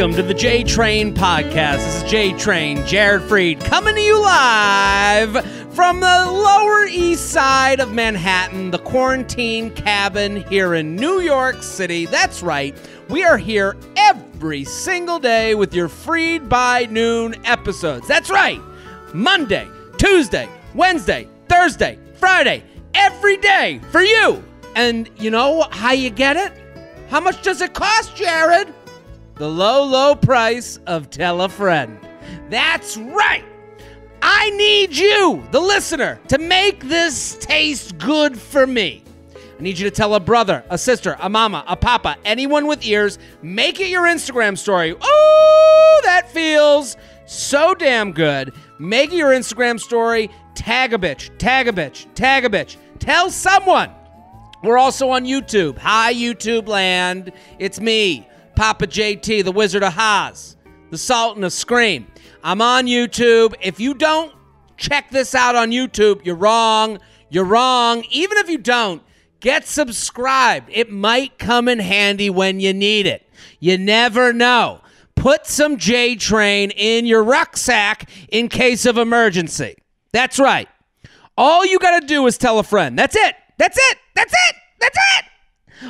Welcome to the J Train Podcast. This is J Train, Jared Freid, coming to you live from the Lower East Side of Manhattan, the quarantine cabin here in New York City. That's right, we are here every single day with your Freid by Noon episodes. That's right, Monday, Tuesday, Wednesday, Thursday, Friday, every day for you. And you know how you get it? How much does it cost, Jared? The low, low price of Tell a Friend. That's right. I need you, the listener, to make this taste good for me. I need you to tell a brother, a sister, a mama, a papa, anyone with ears. Make it your Instagram story. Oh, that feels so damn good. Make it your Instagram story. Tag a bitch, tag a bitch, tag a bitch. Tell someone. We're also on YouTube. Hi, YouTube land. It's me, Papa JT, the Wizard of Haas, the Sultan of Scream. I'm on YouTube. If you don't check this out on YouTube, you're wrong. You're wrong. Even if you don't, get subscribed. It might come in handy when you need it. You never know. Put some J Train in your rucksack in case of emergency. That's right. All you got to do is tell a friend. That's it. That's it. That's it. That's it.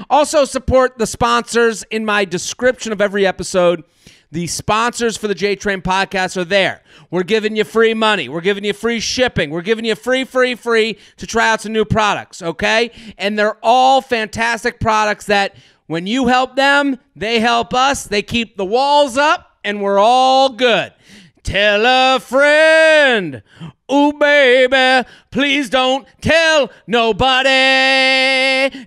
Also, support the sponsors in my description of every episode. The sponsors for the J Train podcast are there. We're giving you free money. We're giving you free shipping. We're giving you free, free, free to try out some new products, okay? And they're all fantastic products that when you help them, they help us. They keep the walls up, and we're all good. Tell a friend. Ooh, baby, please don't tell nobody.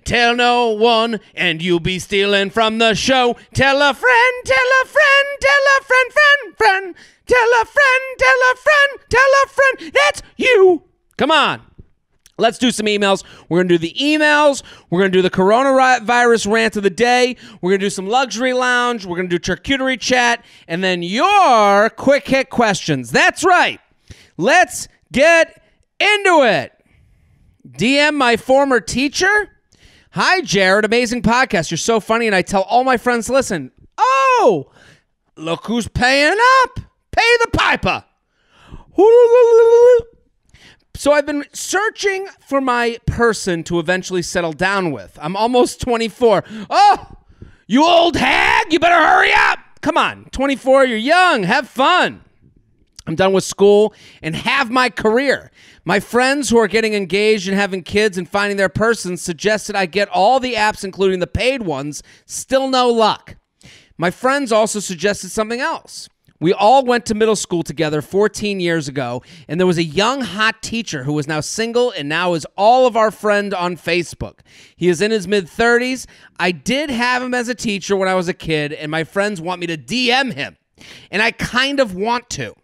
Tell no one, and you'll be stealing from the show. Tell a friend, tell a friend, tell a friend, friend, friend. Tell a friend, tell a friend, tell a friend. That's you. Come on. Let's do some emails. We're going to do the emails. We're going to do the coronavirus rant of the day. We're going to do some luxury lounge. We're going to do charcuterie chat. And then your quick hit questions. That's right. Let's get into it. DM my former teacher. Hi, Jared. Amazing podcast. You're so funny. And I tell all my friends, listen, oh, look who's paying up. Pay the piper. So I've been searching for my person to eventually settle down with. I'm almost 24. Oh, you old hag, you better hurry up. Come on, 24, you're young, have fun. I'm done with school and have my career. My friends who are getting engaged and having kids and finding their person suggested I get all the apps, including the paid ones. Still no luck. My friends also suggested something else. We all went to middle school together 14 years ago, and there was a young, hot teacher who was now single and now is all of our friend on Facebook. He is in his mid 30s. I did have him as a teacher when I was a kid, and my friends want me to DM him, and I kind of want to.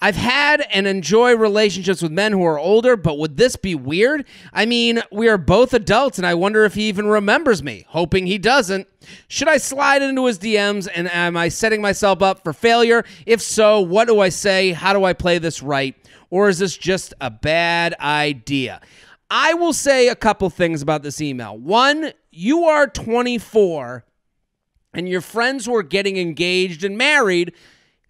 I've had and enjoy relationships with men who are older, but would this be weird? I mean, we are both adults, and I wonder if he even remembers me, hoping he doesn't. Should I slide into his DMs, and am I setting myself up for failure? If so, what do I say? How do I play this right? Or is this just a bad idea? I will say a couple things about this email. One, you are 24 and your friends who are getting engaged and married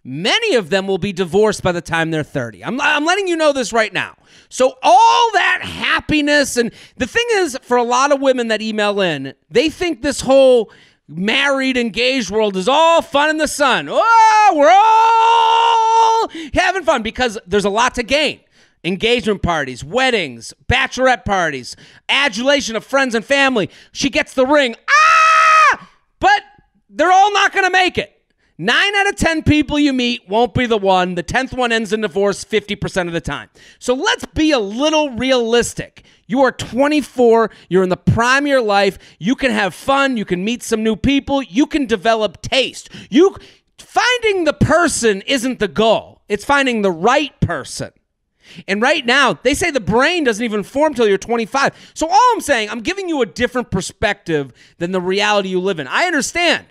Many of them will be divorced by the time they're 30. I'm, I'm letting you know this right now. So, all that happiness, and the thing is, for a lot of women that email in, they think this whole married, engaged world is all fun in the sun. Oh, we're all having fun because there's a lot to gain engagement parties, weddings, bachelorette parties, adulation of friends and family. She gets the ring. Ah! But they're all not going to make it. Nine out of 10 people you meet won't be the one. The 10th one ends in divorce 50% of the time. So let's be a little realistic. You are 24, you're in the prime of your life. You can have fun, you can meet some new people, you can develop taste. You finding the person isn't the goal. It's finding the right person. And right now, they say the brain doesn't even form till you're 25. So all I'm saying, I'm giving you a different perspective than the reality you live in. I understand.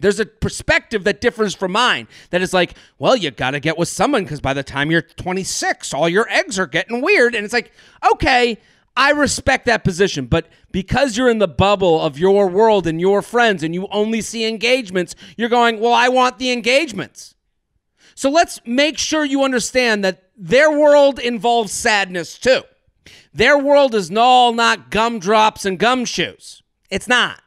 There's a perspective that differs from mine that is like, well, you got to get with someone because by the time you're 26, all your eggs are getting weird. And it's like, okay, I respect that position, but because you're in the bubble of your world and your friends and you only see engagements, you're going, well, I want the engagements. So let's make sure you understand that their world involves sadness too. Their world is all not gumdrops and gumshoes. It's not.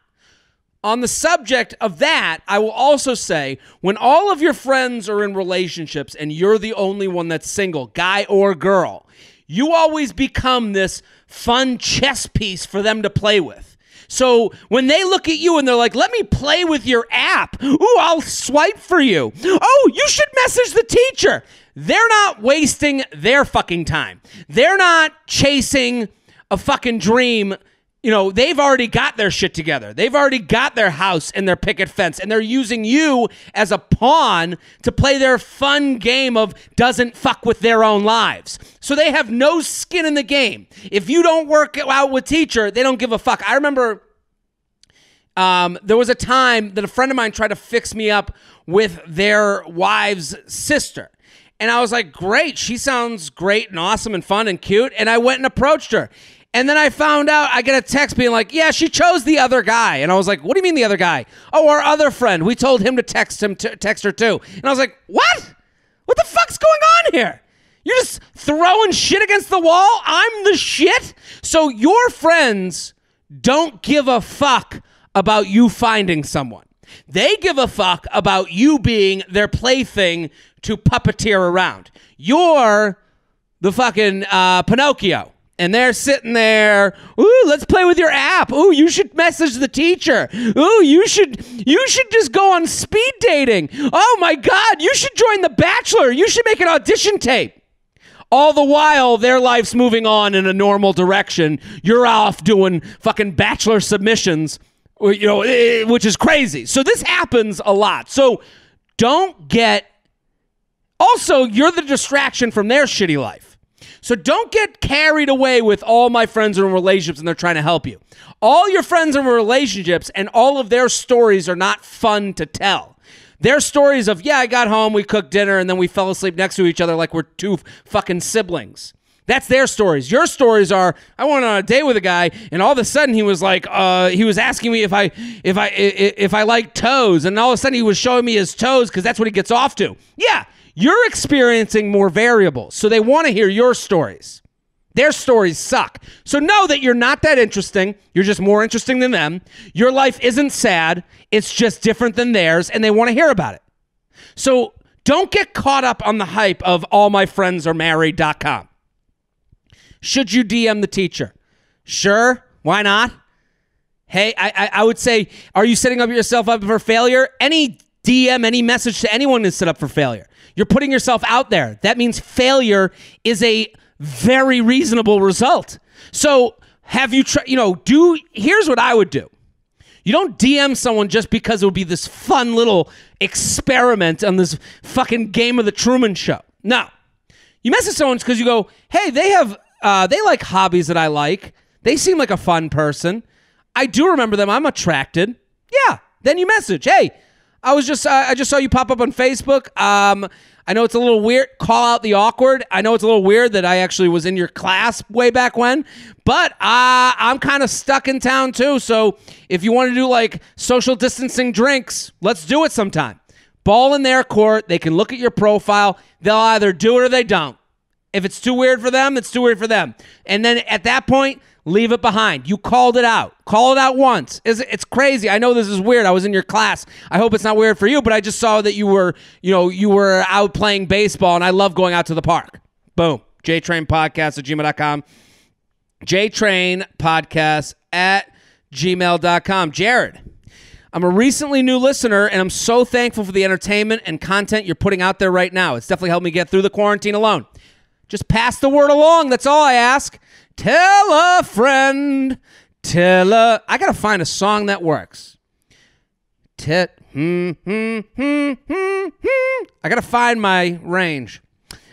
On the subject of that, I will also say when all of your friends are in relationships and you're the only one that's single, guy or girl, you always become this fun chess piece for them to play with. So when they look at you and they're like, let me play with your app. Ooh, I'll swipe for you. Oh, you should message the teacher. They're not wasting their fucking time. They're not chasing a fucking dream you know, they've already got their shit together. They've already got their house and their picket fence, and they're using you as a pawn to play their fun game of doesn't fuck with their own lives. So they have no skin in the game. If you don't work out with teacher, they don't give a fuck. I remember um, there was a time that a friend of mine tried to fix me up with their wife's sister. And I was like, great. She sounds great and awesome and fun and cute. And I went and approached her. And then I found out I get a text being like, "Yeah, she chose the other guy." And I was like, "What do you mean the other guy?" "Oh, our other friend. We told him to text him to text her too." And I was like, "What? What the fuck's going on here? You're just throwing shit against the wall? I'm the shit?" So your friends don't give a fuck about you finding someone. They give a fuck about you being their plaything to puppeteer around. You're the fucking uh, Pinocchio and they're sitting there. Ooh, let's play with your app. Ooh, you should message the teacher. Ooh, you should you should just go on speed dating. Oh my god, you should join the Bachelor. You should make an audition tape. All the while, their life's moving on in a normal direction. You're off doing fucking bachelor submissions, you know, eh, which is crazy. So this happens a lot. So don't get. Also, you're the distraction from their shitty life. So don't get carried away with all my friends are in relationships and they're trying to help you. All your friends are in relationships and all of their stories are not fun to tell. Their stories of, yeah, I got home, we cooked dinner, and then we fell asleep next to each other like we're two fucking siblings. That's their stories. Your stories are I went on a date with a guy and all of a sudden he was like uh, he was asking me if I if I if I like toes and all of a sudden he was showing me his toes cuz that's what he gets off to. Yeah, you're experiencing more variables, so they want to hear your stories. Their stories suck. So know that you're not that interesting. You're just more interesting than them. Your life isn't sad, it's just different than theirs, and they want to hear about it. So don't get caught up on the hype of all my friends are married.com. Should you DM the teacher? Sure. Why not? Hey, I, I, I would say, are you setting up yourself up for failure? Any DM, any message to anyone is set up for failure. You're putting yourself out there. That means failure is a very reasonable result. So, have you tried, you know, do, here's what I would do. You don't DM someone just because it would be this fun little experiment on this fucking game of the Truman Show. No. You message someone because you go, hey, they have, uh, they like hobbies that I like. They seem like a fun person. I do remember them. I'm attracted. Yeah. Then you message, hey, I was just I just saw you pop up on Facebook. Um, I know it's a little weird. Call out the awkward. I know it's a little weird that I actually was in your class way back when, but uh, I'm kind of stuck in town too. So if you want to do like social distancing drinks, let's do it sometime. Ball in their court. They can look at your profile. They'll either do it or they don't. If it's too weird for them, it's too weird for them. And then at that point, leave it behind. You called it out. Call it out once. It's, it's crazy. I know this is weird. I was in your class. I hope it's not weird for you, but I just saw that you were, you know, you were out playing baseball, and I love going out to the park. Boom. JTrain Podcast at gmail.com. JTrain Podcast at gmail.com. Jared. I'm a recently new listener, and I'm so thankful for the entertainment and content you're putting out there right now. It's definitely helped me get through the quarantine alone. Just pass the word along. That's all I ask. Tell a friend. Tell a. I gotta find a song that works. Tit. Hmm, hmm, hmm, hmm, hmm. I gotta find my range.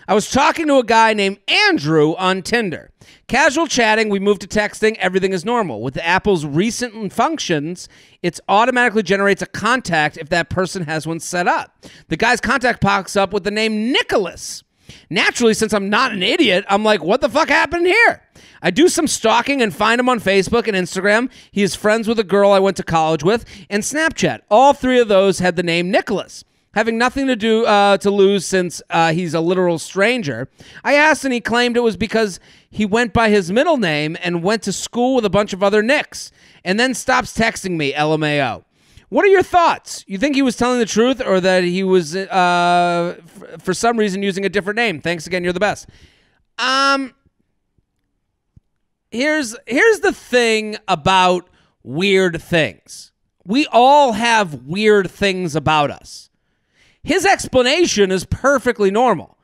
I was talking to a guy named Andrew on Tinder. Casual chatting, we moved to texting, everything is normal. With Apple's recent functions, it automatically generates a contact if that person has one set up. The guy's contact pops up with the name Nicholas. Naturally, since I'm not an idiot, I'm like, what the fuck happened here? I do some stalking and find him on Facebook and Instagram. He is friends with a girl I went to college with, and Snapchat. All three of those had the name Nicholas. Having nothing to do uh, to lose since uh, he's a literal stranger, I asked, and he claimed it was because he went by his middle name and went to school with a bunch of other Nicks, and then stops texting me. LMAO. What are your thoughts? You think he was telling the truth, or that he was, uh, f- for some reason, using a different name? Thanks again. You're the best. Um, here's here's the thing about weird things. We all have weird things about us. His explanation is perfectly normal.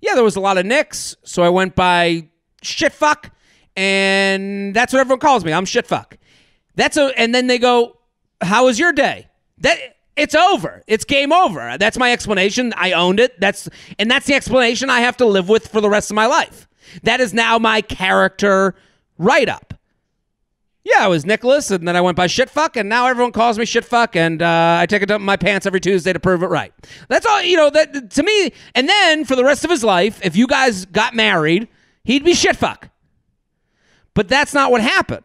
Yeah, there was a lot of nicks, so I went by shitfuck, and that's what everyone calls me. I'm shitfuck. That's a, and then they go, "How was your day?" That it's over. It's game over. That's my explanation. I owned it. That's and that's the explanation I have to live with for the rest of my life. That is now my character write up. Yeah, I was Nicholas, and then I went by shitfuck, and now everyone calls me shitfuck, and uh, I take a dump in my pants every Tuesday to prove it right. That's all, you know, that to me. And then for the rest of his life, if you guys got married, he'd be shitfuck. But that's not what happened.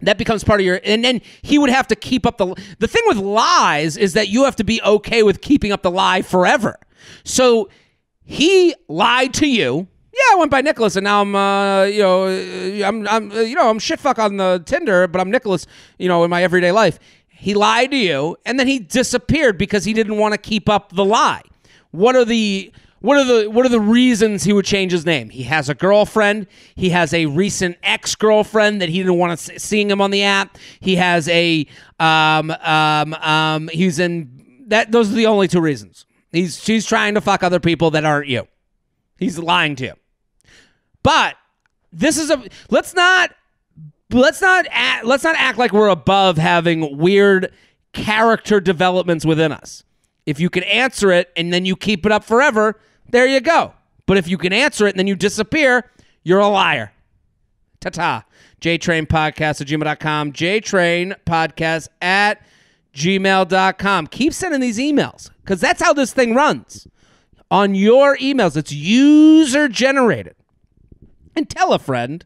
That becomes part of your, and then he would have to keep up the. The thing with lies is that you have to be okay with keeping up the lie forever. So he lied to you yeah, I went by Nicholas, and now I'm, uh, you know, uh, I'm, I'm, uh, you know, I'm shitfuck on the Tinder, but I'm Nicholas, you know, in my everyday life. He lied to you, and then he disappeared because he didn't want to keep up the lie. What are the what are the what are the reasons he would change his name? He has a girlfriend. He has a recent ex girlfriend that he didn't want to seeing him on the app. He has a um um um. He's in that. Those are the only two reasons. He's she's trying to fuck other people that aren't you. He's lying to you. But this is a let's not let's not act, let's not act like we're above having weird character developments within us. If you can answer it and then you keep it up forever, there you go. But if you can answer it and then you disappear, you're a liar. Ta ta. JTrain Podcast at gmail.com. JTrain Podcast at gmail.com. Keep sending these emails because that's how this thing runs. On your emails, it's user generated and tell a friend.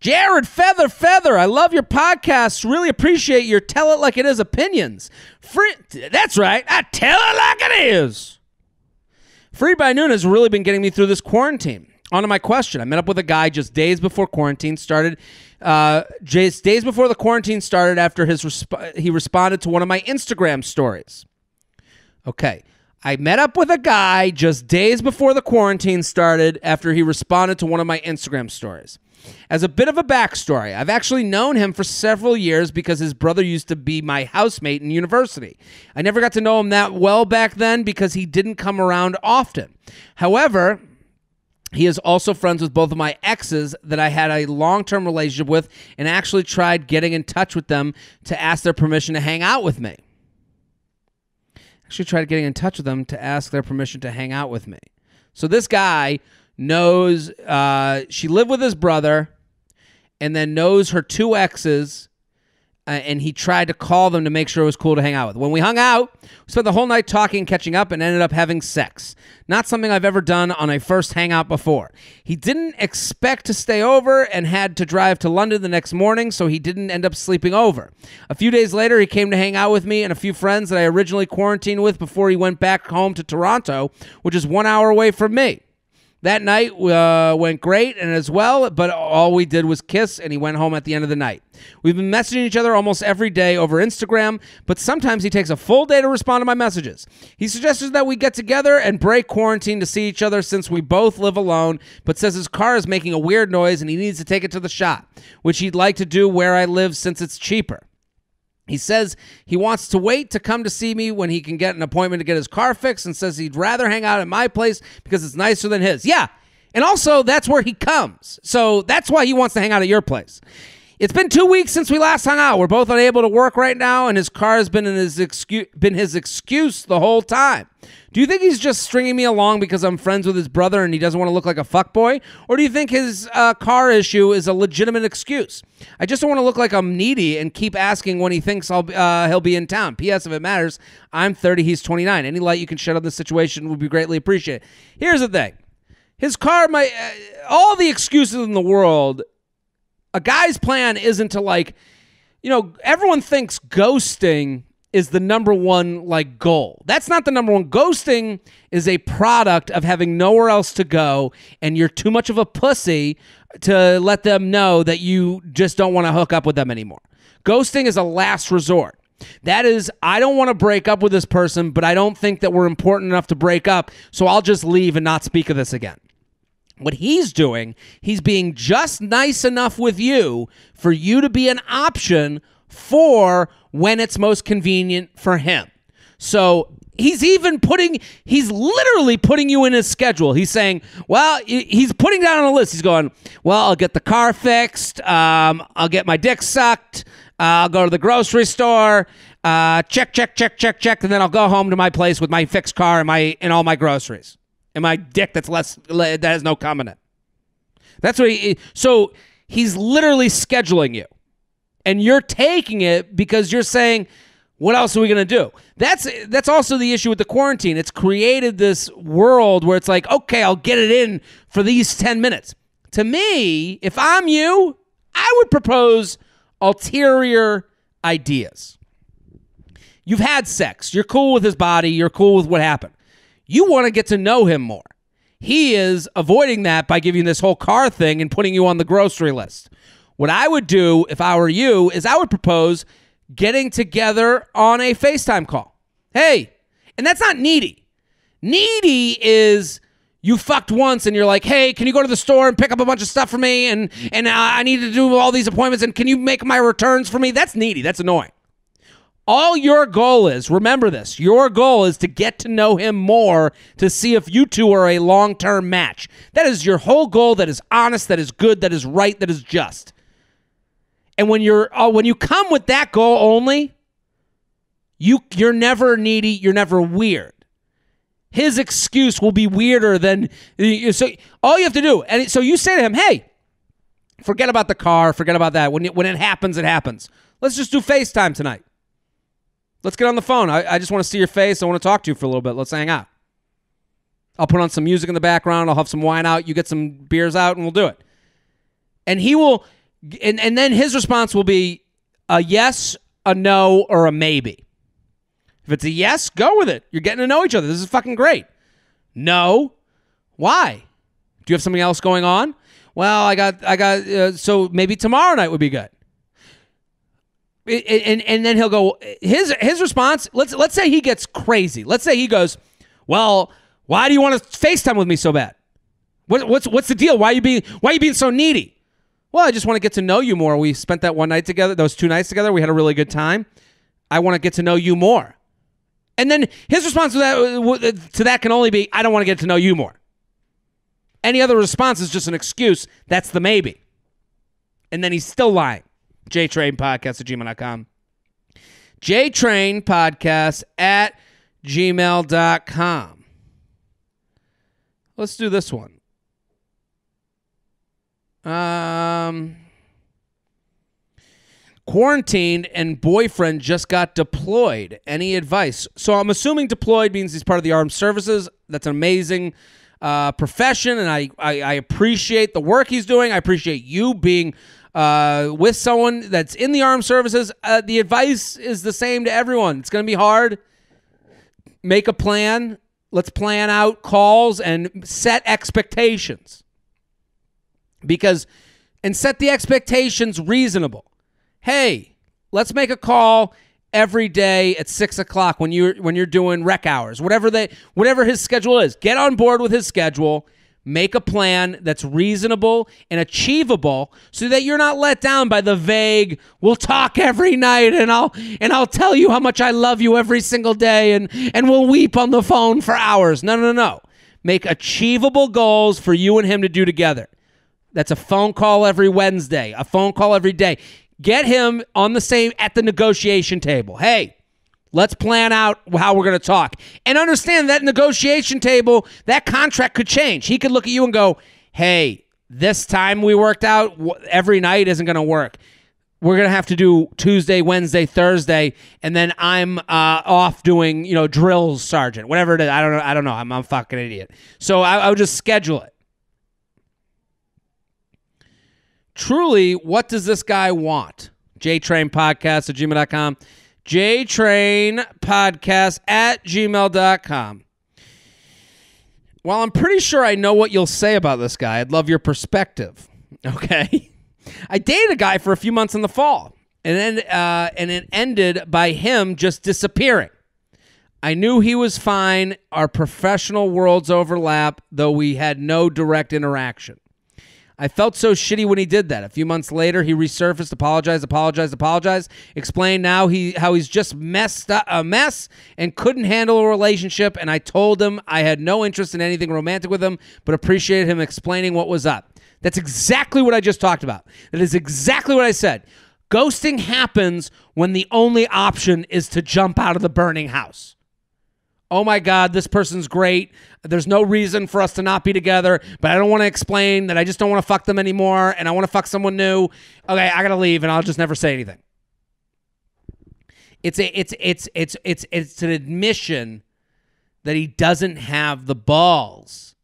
Jared Feather Feather, I love your podcast. Really appreciate your tell it like it is opinions. Free, that's right. I tell it like it is. Freid by Noon has really been getting me through this quarantine. On to my question. I met up with a guy just days before quarantine started. Uh, just days before the quarantine started, after his resp- he responded to one of my Instagram stories. Okay, I met up with a guy just days before the quarantine started after he responded to one of my Instagram stories. As a bit of a backstory, I've actually known him for several years because his brother used to be my housemate in university. I never got to know him that well back then because he didn't come around often. However, he is also friends with both of my exes that I had a long term relationship with and actually tried getting in touch with them to ask their permission to hang out with me actually tried getting in touch with them to ask their permission to hang out with me. So this guy knows uh, she lived with his brother and then knows her two exes uh, and he tried to call them to make sure it was cool to hang out with. When we hung out, we spent the whole night talking, catching up, and ended up having sex. Not something I've ever done on a first hangout before. He didn't expect to stay over and had to drive to London the next morning, so he didn't end up sleeping over. A few days later, he came to hang out with me and a few friends that I originally quarantined with before he went back home to Toronto, which is one hour away from me. That night uh, went great and as well, but all we did was kiss, and he went home at the end of the night. We've been messaging each other almost every day over Instagram, but sometimes he takes a full day to respond to my messages. He suggested that we get together and break quarantine to see each other since we both live alone, but says his car is making a weird noise and he needs to take it to the shop, which he'd like to do where I live since it's cheaper. He says he wants to wait to come to see me when he can get an appointment to get his car fixed and says he'd rather hang out at my place because it's nicer than his. Yeah. And also, that's where he comes. So that's why he wants to hang out at your place. It's been two weeks since we last hung out. We're both unable to work right now, and his car has been in his excuse been his excuse the whole time. Do you think he's just stringing me along because I'm friends with his brother and he doesn't want to look like a fuckboy? Or do you think his uh, car issue is a legitimate excuse? I just don't want to look like I'm needy and keep asking when he thinks I'll uh, he'll be in town. P.S. If it matters, I'm 30, he's 29. Any light you can shed on this situation would be greatly appreciated. Here's the thing. His car might, uh, all the excuses in the world a guy's plan isn't to like, you know, everyone thinks ghosting is the number one like goal. That's not the number one. Ghosting is a product of having nowhere else to go and you're too much of a pussy to let them know that you just don't want to hook up with them anymore. Ghosting is a last resort. That is, I don't want to break up with this person, but I don't think that we're important enough to break up, so I'll just leave and not speak of this again. What he's doing, he's being just nice enough with you for you to be an option for when it's most convenient for him. So he's even putting, he's literally putting you in his schedule. He's saying, well, he's putting down on a list. He's going, well, I'll get the car fixed. Um, I'll get my dick sucked. Uh, I'll go to the grocery store. Uh, check, check, check, check, check, and then I'll go home to my place with my fixed car and my and all my groceries and my dick that's less that has no comment. That's what he. So he's literally scheduling you, and you're taking it because you're saying, "What else are we gonna do?" That's that's also the issue with the quarantine. It's created this world where it's like, okay, I'll get it in for these ten minutes. To me, if I'm you, I would propose ulterior ideas. You've had sex. You're cool with his body. You're cool with what happened. You want to get to know him more. He is avoiding that by giving this whole car thing and putting you on the grocery list. What I would do if I were you is I would propose getting together on a FaceTime call. Hey, and that's not needy. Needy is you fucked once and you're like, hey, can you go to the store and pick up a bunch of stuff for me? And and uh, I need to do all these appointments. And can you make my returns for me? That's needy. That's annoying. All your goal is, remember this, your goal is to get to know him more to see if you two are a long term match. That is your whole goal that is honest, that is good, that is right, that is just. And when you're uh, when you come with that goal only, you you're never needy, you're never weird. His excuse will be weirder than so all you have to do. And so you say to him, "Hey, forget about the car, forget about that. When it, when it happens, it happens. Let's just do FaceTime tonight." Let's get on the phone. I, I just want to see your face. I want to talk to you for a little bit. Let's hang out. I'll put on some music in the background. I'll have some wine out. You get some beers out, and we'll do it. And he will, and, and then his response will be a yes, a no, or a maybe. If it's a yes, go with it. You're getting to know each other. This is fucking great. No. Why? Do you have something else going on? Well, I got, I got, uh, so maybe tomorrow night would be good and and then he'll go his his response let's let's say he gets crazy. Let's say he goes well why do you want to facetime with me so bad? What, what's what's the deal? Why are you being why are you being so needy? Well i just want to get to know you more. We spent that one night together those two nights together. We had a really good time. I want to get to know you more. And then his response to that to that can only be i don't want to get to know you more. Any other response is just an excuse. That's the maybe. And then he's still lying JTrain Podcast at gmail.com. JTrain Podcast at gmail.com. Let's do this one. Um, quarantined and boyfriend just got deployed. Any advice? So I'm assuming deployed means he's part of the armed services. That's an amazing uh, profession, and I, I, I appreciate the work he's doing. I appreciate you being uh, with someone that's in the armed services, uh, the advice is the same to everyone. It's going to be hard. Make a plan. Let's plan out calls and set expectations. Because, and set the expectations reasonable. Hey, let's make a call every day at six o'clock when you're when you're doing rec hours, whatever they whatever his schedule is. Get on board with his schedule Make a plan that's reasonable and achievable so that you're not let down by the vague, we'll talk every night and I'll and I'll tell you how much I love you every single day and and we'll weep on the phone for hours. No, no, no. Make achievable goals for you and him to do together. That's a phone call every Wednesday, a phone call every day. Get him on the same at the negotiation table. Hey, let's plan out how we're going to talk. And understand that negotiation table, that contract could change. He could look at you and go, "Hey, this time we worked out every night isn't going to work." we're gonna have to do Tuesday, Wednesday, Thursday, and then I'm uh, off doing you know drills, sergeant, whatever it is. I don't know. I don't know. I'm, I'm a fucking idiot. So I, I just schedule it. Truly, what does this guy want? JTrain Podcast at gmail.com. JTrain Podcast at gmail.com. Well, I'm pretty sure I know what you'll say about this guy. I'd love your perspective. Okay. I dated a guy for a few months in the fall, and then uh, and it ended by him just disappearing. I knew he was fine. Our professional worlds overlap, though we had no direct interaction. I felt so shitty when he did that. A few months later, he resurfaced, apologized, apologized, apologized, explained now he how he's just messed up a mess and couldn't handle a relationship. And I told him I had no interest in anything romantic with him, but appreciated him explaining what was up. That's exactly what I just talked about. That is exactly what I said. Ghosting happens when the only option is to jump out of the burning house. Oh my God, this person's great. There's no reason for us to not be together, but I don't want to explain that I just don't want to fuck them anymore and I want to fuck someone new. Okay, I got to leave and I'll just never say anything. It's a it's it's it's it's it's an admission that he doesn't have the balls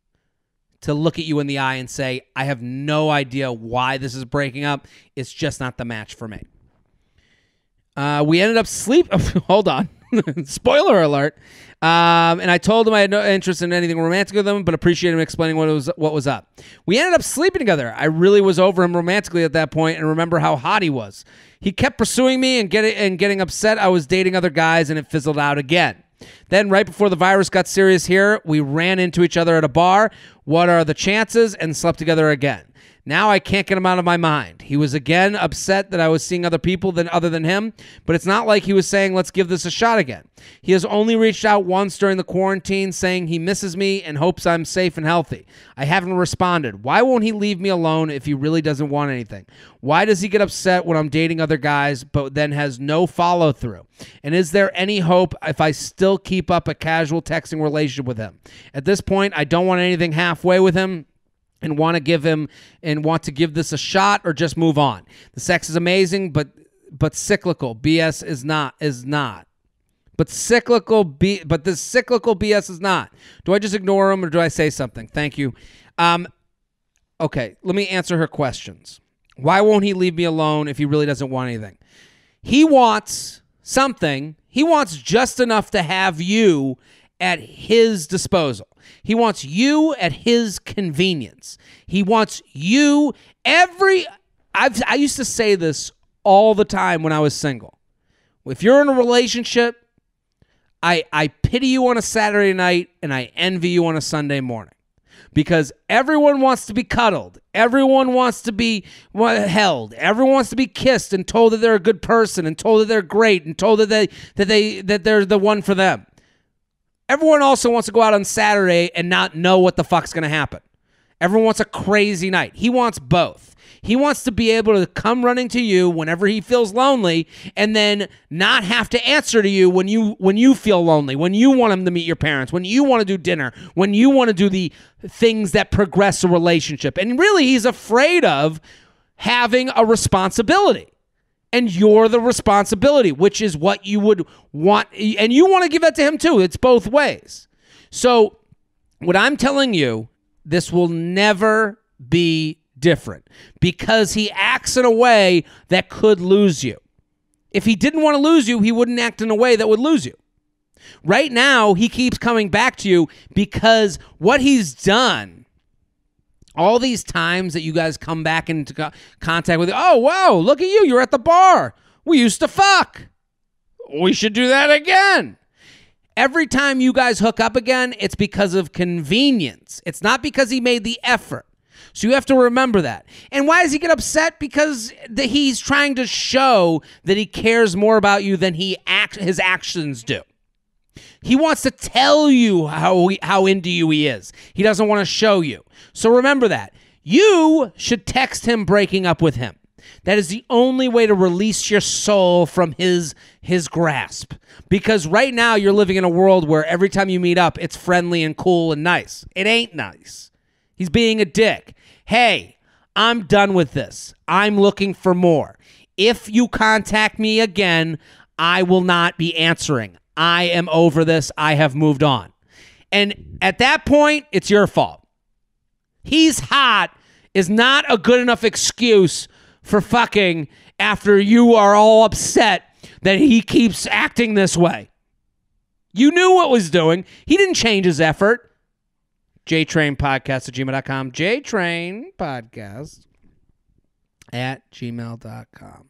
to look at you in the eye and say, I have no idea why this is breaking up. It's just not the match for me. Uh, we ended up sleep. Hold on. Spoiler alert. Um, and I told him I had no interest in anything romantic with him, but appreciated him explaining what was what was up. We ended up sleeping together. I really was over him romantically at that point, and remember how hot he was. He kept pursuing me and getting and getting upset. I was dating other guys, and it fizzled out again. Then, right before the virus got serious here, we ran into each other at a bar. What are the chances? And slept together again. Now I can't get him out of my mind. He was again upset that I was seeing other people than other than him, but it's not like he was saying let's give this a shot again. He has only reached out once during the quarantine saying he misses me and hopes I'm safe and healthy. I haven't responded. Why won't he leave me alone if he really doesn't want anything? Why does he get upset when I'm dating other guys but then has no follow through? And is there any hope if I still keep up a casual texting relationship with him? At this point, I don't want anything halfway with him and want to give him and want to give this a shot or just move on. The sex is amazing, but but cyclical. BS is not is not. But cyclical B but this cyclical BS is not. Do I just ignore him or do I say something? Thank you. Um okay, let me answer her questions. Why won't he leave me alone if he really doesn't want anything? He wants something. He wants just enough to have you at his disposal. He wants you at his convenience. He wants you every I've, I used to say this all the time when I was single. If you're in a relationship, I I pity you on a Saturday night and I envy you on a Sunday morning. Because everyone wants to be cuddled. Everyone wants to be held. Everyone wants to be kissed and told that they're a good person and told that they're great and told that they that they that they're the one for them. Everyone also wants to go out on Saturday and not know what the fuck's going to happen. Everyone wants a crazy night. He wants both. He wants to be able to come running to you whenever he feels lonely and then not have to answer to you when you when you feel lonely, when you want him to meet your parents, when you want to do dinner, when you want to do the things that progress a relationship. And really he's afraid of having a responsibility and you're the responsibility, which is what you would want. And you want to give that to him too. It's both ways. So, what I'm telling you, this will never be different because he acts in a way that could lose you. If he didn't want to lose you, he wouldn't act in a way that would lose you. Right now, he keeps coming back to you because what he's done all these times that you guys come back into co- contact with, oh, wow, look at you. You're at the bar. We used to fuck. We should do that again. Every time you guys hook up again, it's because of convenience. It's not because he made the effort. So you have to remember that. And why does he get upset? Because the, he's trying to show that he cares more about you than he act his actions do. He wants to tell you how he, how into you he is. He doesn't want to show you. So remember that. You should text him breaking up with him. That is the only way to release your soul from his his grasp. Because right now you're living in a world where every time you meet up, it's friendly and cool and nice. It ain't nice. He's being a dick. Hey, I'm done with this. I'm looking for more. If you contact me again, I will not be answering. I am over this. I have moved on. And at that point, it's your fault. He's hot is not a good enough excuse for fucking after you are all upset that he keeps acting this way. You knew what was doing. He didn't change his effort. JTrain Podcast at gmail.com. JTrain Podcast at gmail.com.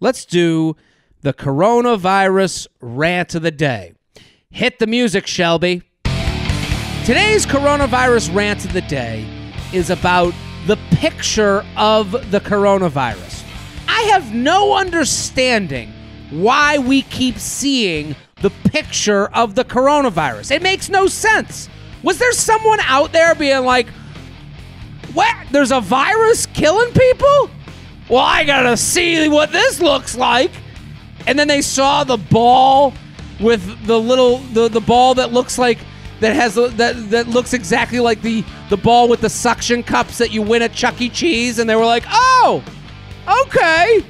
Let's do the coronavirus rant of the day. Hit the music, Shelby. Today's coronavirus rant of the day is about the picture of the coronavirus. I have no understanding why we keep seeing the picture of the coronavirus. It makes no sense. Was there someone out there being like, what? There's a virus killing people? Well, I gotta see what this looks like. And then they saw the ball with the little the, the ball that looks like that has that that looks exactly like the the ball with the suction cups that you win at Chuck E. Cheese, and they were like, "Oh, okay,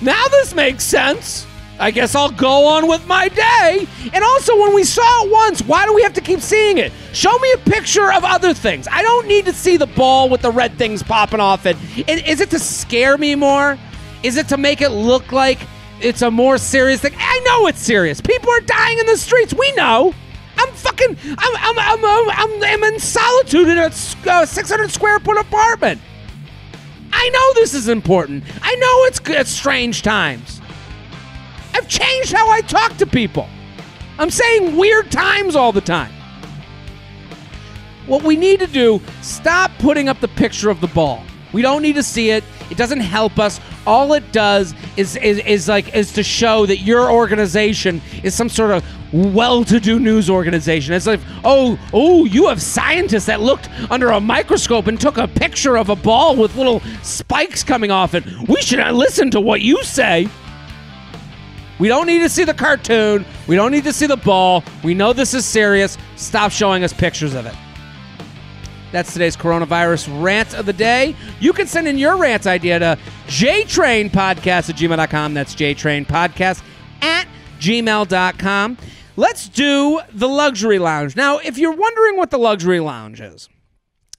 now this makes sense." I guess I'll go on with my day. And also, when we saw it once, why do we have to keep seeing it? Show me a picture of other things. I don't need to see the ball with the red things popping off it. Is it to scare me more? Is it to make it look like it's a more serious thing? I know it's serious. People are dying in the streets. We know. I'm fucking. I'm. I'm. I'm. I'm, I'm in solitude in a uh, 600 square foot apartment. I know this is important. I know it's, it's strange times. I've changed how I talk to people. I'm saying weird times all the time. What we need to do, stop putting up the picture of the ball. We don't need to see it. It doesn't help us. All it does is, is is like is to show that your organization is some sort of well-to-do news organization. It's like, oh, oh, you have scientists that looked under a microscope and took a picture of a ball with little spikes coming off it. We should listen to what you say. We don't need to see the cartoon. We don't need to see the ball. We know this is serious. Stop showing us pictures of it. That's today's coronavirus rant of the day. You can send in your rant idea to jtrainpodcast at gmail.com. That's jtrainpodcast at gmail.com. Let's do the luxury lounge. Now, if you're wondering what the luxury lounge is,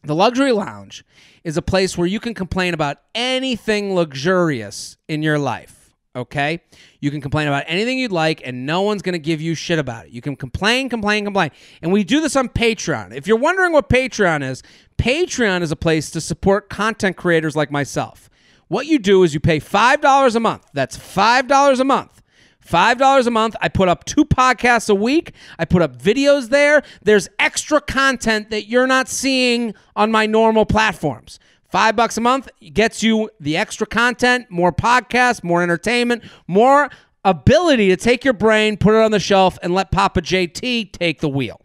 the luxury lounge is a place where you can complain about anything luxurious in your life. Okay? You can complain about anything you'd like, and no one's going to give you shit about it. You can complain, complain, complain. And we do this on Patreon. If you're wondering what Patreon is, Patreon is a place to support content creators like myself. What you do is you pay $5 a month. That's $5 a month. $5 a month. I put up two podcasts a week. I put up videos there. There's extra content that you're not seeing on my normal platforms. Five bucks a month gets you the extra content, more podcasts, more entertainment, more ability to take your brain, put it on the shelf, and let Papa JT take the wheel.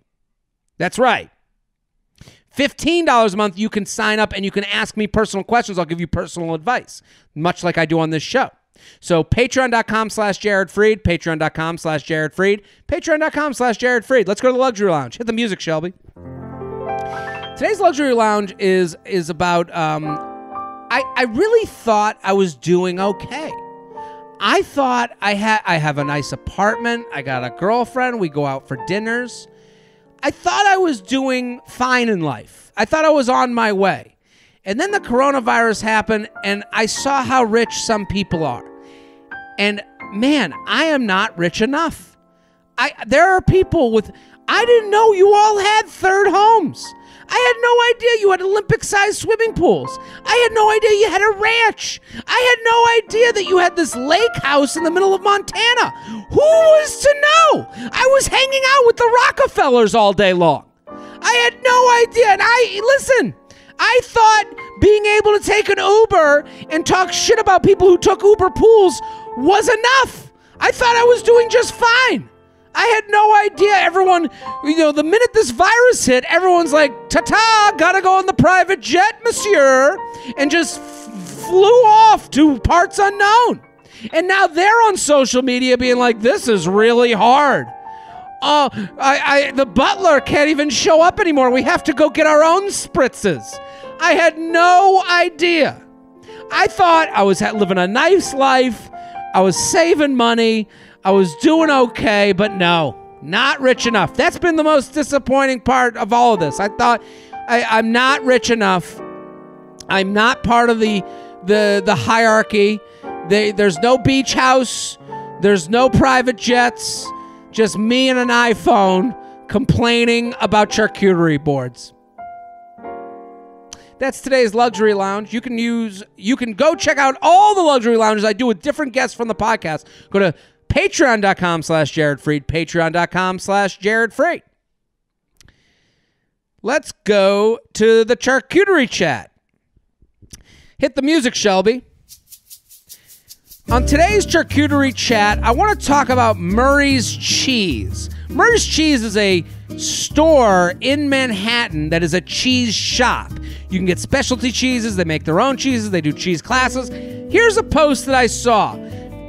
That's right. $15 a month, you can sign up and you can ask me personal questions. I'll give you personal advice, much like I do on this show. So patreon.com slash Jared Freid, patreon.com slash Jared Freid, patreon.com slash Jared Freid. Let's go to the luxury lounge. Hit the music, Shelby. Today's luxury lounge is is about. Um, I I really thought I was doing okay. I thought I had I have a nice apartment. I got a girlfriend. We go out for dinners. I thought I was doing fine in life. I thought I was on my way. And then the coronavirus happened and I saw how rich some people are. And man, I am not rich enough. I there are people with I didn't know you all had third homes. I had no idea you had Olympic sized swimming pools. I had no idea you had a ranch. I had no idea that you had this lake house in the middle of Montana. Who was to know? I was hanging out with the Rockefellers all day long. I had no idea. And I, listen, I thought being able to take an Uber and talk shit about people who took Uber pools was enough. I thought I was doing just fine. I had no idea. Everyone, you know, the minute this virus hit, everyone's like, ta ta, gotta go on the private jet, monsieur, and just flew off to parts unknown. And now they're on social media being like, this is really hard. Oh, I, I, the butler can't even show up anymore. We have to go get our own spritzes. I had no idea. I thought I was living a nice life. I was saving money. I was doing okay, but no, not rich enough. That's been the most disappointing part of all of this. I thought I, I'm not rich enough. I'm not part of the the the hierarchy. They, there's no beach house. There's no private jets. Just me and an iPhone complaining about charcuterie boards. That's today's luxury lounge. You can use you can go check out all the luxury lounges I do with different guests from the podcast. Go to patreon.com slash Jared Freid, patreon.com slash Jared Freid. Let's go to the charcuterie chat. Hit the music, Shelby. On today's charcuterie chat, I want to talk about Murray's Cheese. Murray's Cheese is a store in Manhattan that is a cheese shop. You can get specialty cheeses, they make their own cheeses, they do cheese classes. Here's a post that I saw.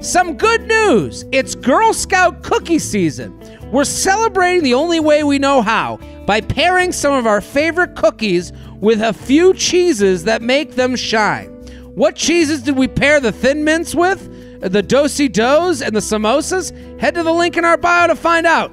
Some good news it's Girl Scout cookie season. We're celebrating the only way we know how by pairing some of our favorite cookies with a few cheeses that make them shine. What cheeses did we pair the thin mints with? The dosi dos and the samosas? Head to the link in our bio to find out.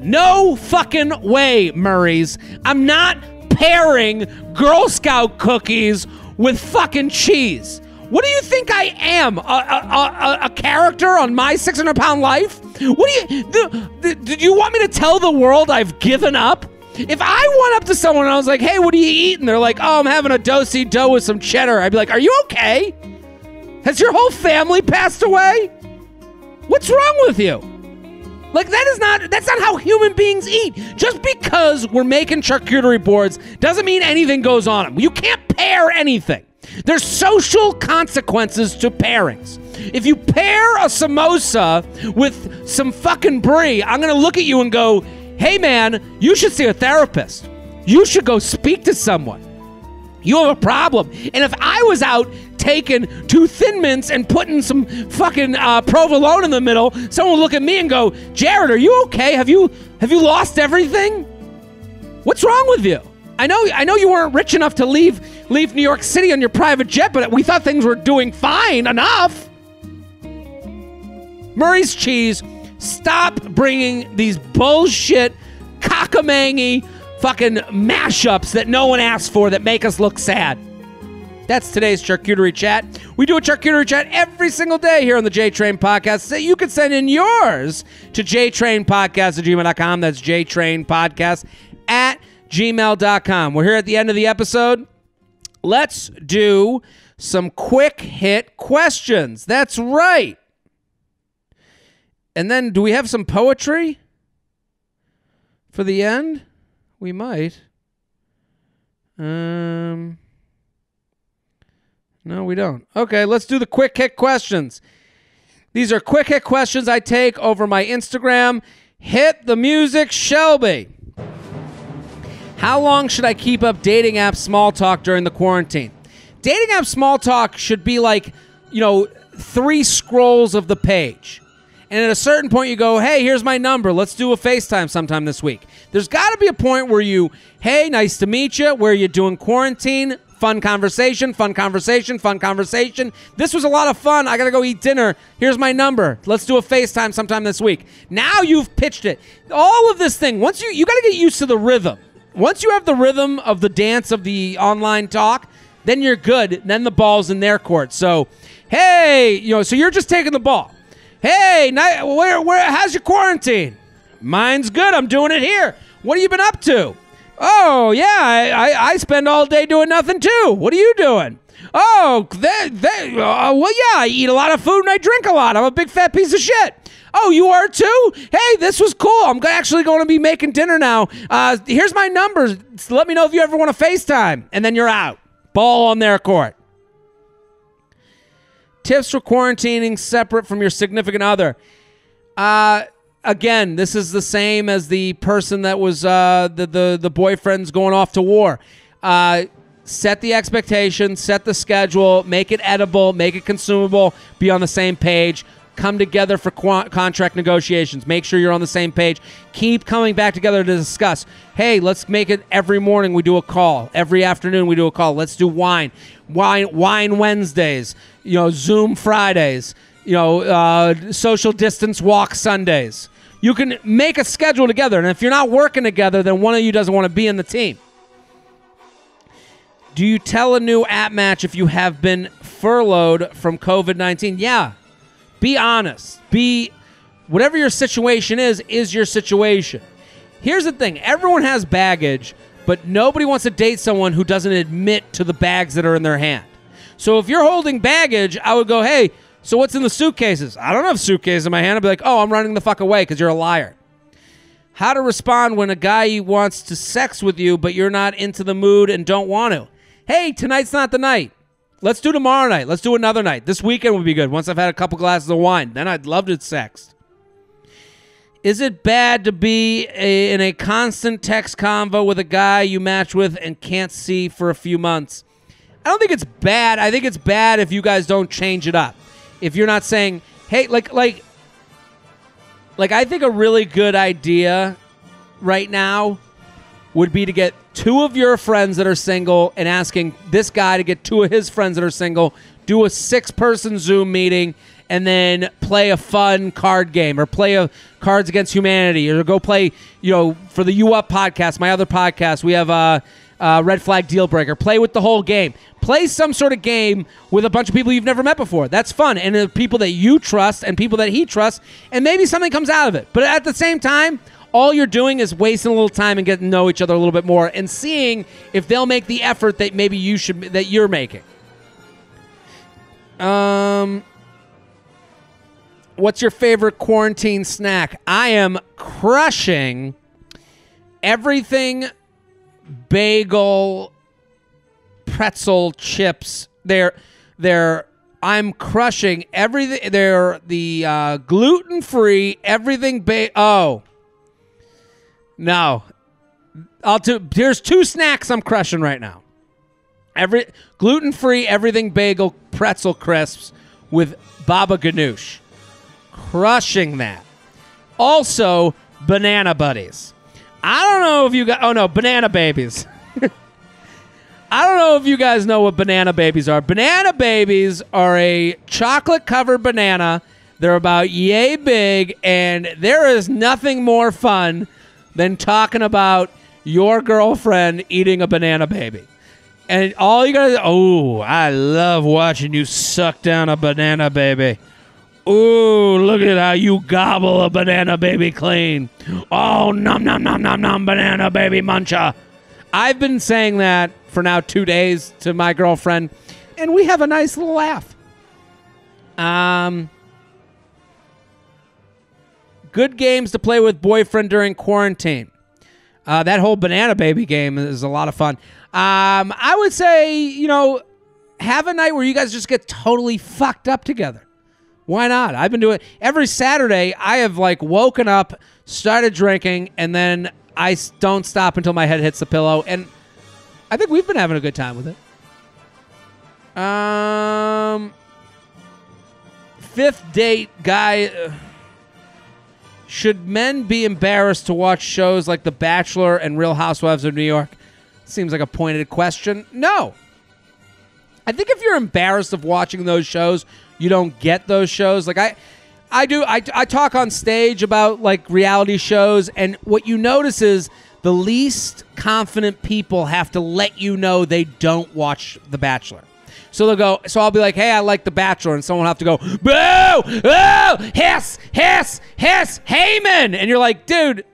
No fucking way, Murray's. I'm not pairing Girl Scout cookies with fucking cheese. What do you think I am? A, a, a, a character on my 600 pound life? What do you. Do, do you want me to tell the world I've given up? If I went up to someone and I was like, hey, what are you eating? They're like, oh, I'm having a dosi dough with some cheddar. I'd be like, are you okay? Has your whole family passed away? What's wrong with you? Like that is not that's not how human beings eat. Just because we're making charcuterie boards doesn't mean anything goes on them. You can't pair anything. There's social consequences to pairings. If you pair a samosa with some fucking brie, I'm gonna look at you and go, hey man, you should see a therapist. You should go speak to someone. You have a problem. And if I was out taking two thin mints and putting some fucking uh, provolone in the middle, someone would look at me and go, Jared, are you okay? Have you have you lost everything? What's wrong with you? I know I know you weren't rich enough to leave leave New York City on your private jet, but we thought things were doing fine enough. Murray's cheese, stop bringing these bullshit cockamangy fucking mashups that no one asked for that make us look sad. That's today's charcuterie chat. We do a charcuterie chat every single day here on the JTrain Podcast. So you can send in yours to jtrainpodcast at gmail.com. That's jtrainpodcast gmail.com. We're here at the end of the episode. Let's do some quick hit questions. That's right. And then, do we have some poetry for the end? We might. Um. No, we don't. Okay, let's do the quick hit questions. These are quick hit questions I take over my Instagram. Hit the music, Shelby. How long should I keep up dating app small talk during the quarantine? Dating app small talk should be like, you know, three scrolls of the page. And at a certain point, you go, hey, here's my number. Let's do a FaceTime sometime this week. There's got to be a point where you, hey, nice to meet you. Where you doing quarantine? Fun conversation, fun conversation, fun conversation. This was a lot of fun. I got to go eat dinner. Here's my number. Let's do a FaceTime sometime this week. Now you've pitched it. All of this thing, once you, you got to get used to the rhythm. Once you have the rhythm of the dance of the online talk, then you're good. Then the ball's in their court. So, hey, you know, so you're just taking the ball. Hey, where, where, how's your quarantine? Mine's good. I'm doing it here. What have you been up to? Oh, yeah, I, I, I spend all day doing nothing too. What are you doing? Oh, they, they, uh, well, yeah, I eat a lot of food and I drink a lot. I'm a big fat piece of shit. Oh, you are too? Hey, this was cool. I'm actually going to be making dinner now. Uh, here's my numbers. Let me know if you ever want to FaceTime. And then you're out. Ball on their court. Tips for quarantining separate from your significant other. Uh, again, this is the same as the person that was uh, the the the boyfriend's going off to war. Uh, set the expectation, set the schedule, make it edible, make it consumable, be on the same page. Come together for qu- contract negotiations. Make sure you're on the same page. Keep coming back together to discuss. Hey, let's make it every morning we do a call. Every afternoon we do a call. Let's do wine. Wine wine Wednesdays. You know, Zoom Fridays. You know, uh, social distance walk Sundays. You can make a schedule together, and if you're not working together, then one of you doesn't want to be in the team. Do you tell a new app match if you have been furloughed from COVID 19? Yeah. Be honest. Be whatever your situation is, is your situation. Here's the thing everyone has baggage, but nobody wants to date someone who doesn't admit to the bags that are in their hand. So if you're holding baggage, I would go, hey, so what's in the suitcases? I don't have suitcases in my hand. I'd be like, oh, I'm running the fuck away because you're a liar. How to respond when a guy wants to sex with you, but you're not into the mood and don't want to. Hey, tonight's not the night. Let's do tomorrow night. Let's do another night. This weekend would be good. Once I've had a couple glasses of wine, then I'd love to sex. Is it bad to be a, in a constant text convo with a guy you match with and can't see for a few months? I don't think it's bad. I think it's bad if you guys don't change it up. If you're not saying, "Hey, like like like I think a really good idea right now would be to get two of your friends that are single and asking this guy to get two of his friends that are single, do a six person Zoom meeting, and then play a fun card game or play a Cards Against Humanity or go play, you know, for the U Up podcast, my other podcast, we have a. Uh, red flag deal breaker. Play with the whole game. Play some sort of game with a bunch of people you've never met before. That's fun. And the people that you trust and people that he trusts. And maybe something comes out of it. But at the same time, all you're doing is wasting a little time and getting to know each other a little bit more and seeing if they'll make the effort that maybe you should that you're making. Um What's your favorite quarantine snack? I am crushing everything bagel pretzel chips. They're they're I'm crushing everything. They're the uh, gluten free everything. Ba- oh, no, I'll do. There's two snacks I'm crushing right now. Every gluten free everything bagel pretzel crisps with baba ganoush, crushing that. Also, banana buddies. I don't know if you got. Oh no, banana babies. I don't know if you guys know what banana babies are. Banana babies are a chocolate covered banana. They're about yay big, and there is nothing more fun than talking about your girlfriend eating a banana baby. And all you gotta oh, I love watching you suck down a banana baby. Ooh, look at how you gobble a banana baby clean. Oh, nom nom nom nom nom banana baby muncha. I've been saying that for now two days to my girlfriend, and we have a nice little laugh. Um, good games to play with boyfriend during quarantine. Uh, that whole banana baby game is a lot of fun. Um, I would say, you know, have a night where you guys just get totally fucked up together. Why not? I've been doing it every Saturday. I have like woken up, started drinking, and then I don't stop until my head hits the pillow. And I think we've been having a good time with it. Um, fifth date guy. should men be embarrassed to watch shows like The Bachelor and Real Housewives of New York? Seems like a pointed question. No. I think if you're embarrassed of watching those shows, you don't get those shows. Like I, I do. I, I talk on stage about like reality shows, and what you notice is the least confident people have to let you know they don't watch The Bachelor. So they'll go. So I'll be like, "Hey, I like The Bachelor," and someone will have to go, "Boo! Oh, hiss, hiss, hiss, Heyman!" And you're like, "Dude,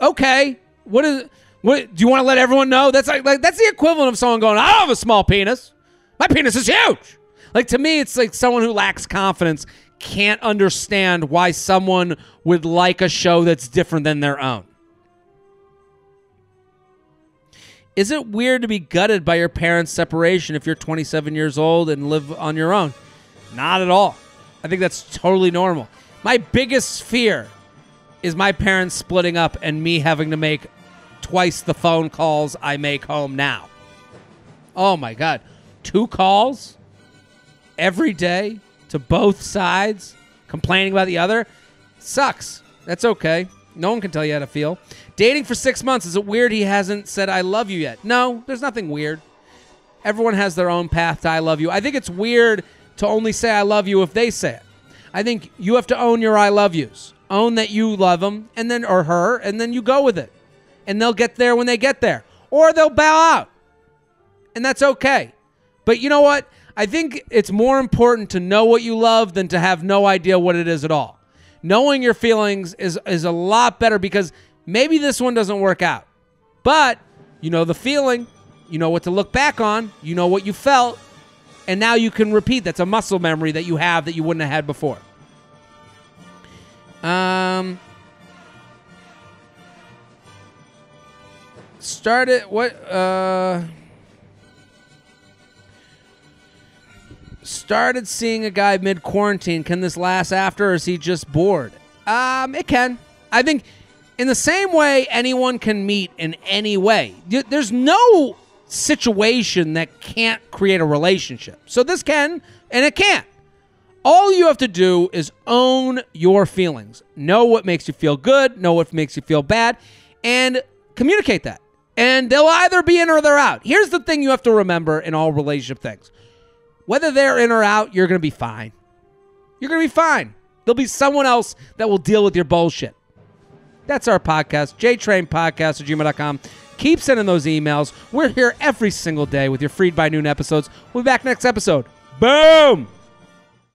okay, what is? What do you want to let everyone know? That's like, like that's the equivalent of someone going, "I don't have a small penis. My penis is huge." Like to me, it's like someone who lacks confidence can't understand why someone would like a show that's different than their own. Is it weird to be gutted by your parents' separation if you're 27 years old and live on your own? Not at all. I think that's totally normal. My biggest fear is my parents splitting up and me having to make twice the phone calls I make home now. Oh my God. Two calls every day to both sides, complaining about the other, sucks. That's okay. No one can tell you how to feel. Dating for six months. Is it weird he hasn't said I love you yet? No, there's nothing weird. Everyone has their own path to I love you. I think it's weird to only say I love you if they say it. I think you have to own your I love yous. Own that you love them and then or her and then you go with it. And they'll get there when they get there. Or they'll bow out. And that's okay. But you know what? I think it's more important to know what you love than to have no idea what it is at all. Knowing your feelings is is a lot better because maybe this one doesn't work out. But you know the feeling, you know what to look back on, you know what you felt, and now you can repeat. That's a muscle memory that you have that you wouldn't have had before. Um, started what? Uh, started seeing a guy mid quarantine. Can this last after, or is he just bored? Um, it can. I think in the same way anyone can meet in any way. There's no situation that can't create a relationship. So this can, and it can't. All you have to do is own your feelings. Know what makes you feel good, know what makes you feel bad, and communicate that. And they'll either be in or they're out. Here's the thing you have to remember in all relationship things whether they're in or out, you're going to be fine. You're going to be fine. There'll be someone else that will deal with your bullshit. That's our podcast, jtrainpodcast at gmail.com. Keep sending those emails. We're here every single day with your Freid by Noon episodes. We'll be back next episode. Boom!